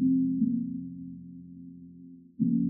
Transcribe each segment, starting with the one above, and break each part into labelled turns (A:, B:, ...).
A: Thank you.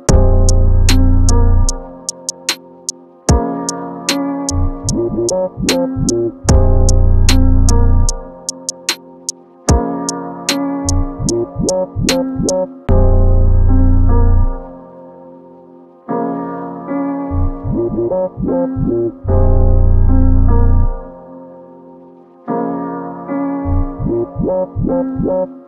A: Love, love, love.